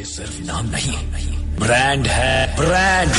ये सिर्फ़ नाम नहीं। ब्रांड है ब्रांड